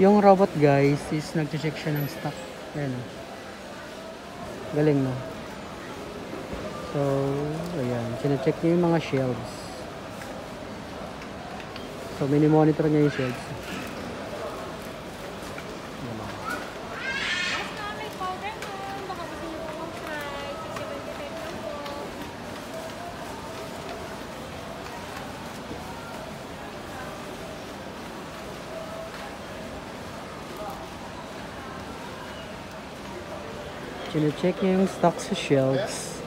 Yung robot guys is nag-check siya ng stock. Ayan. oh. Galing no. So, ayan. Sine-check niya yung mga shelves. So, mini-monitor niya yung shelves. Sine-check niya yung stock sa shelves.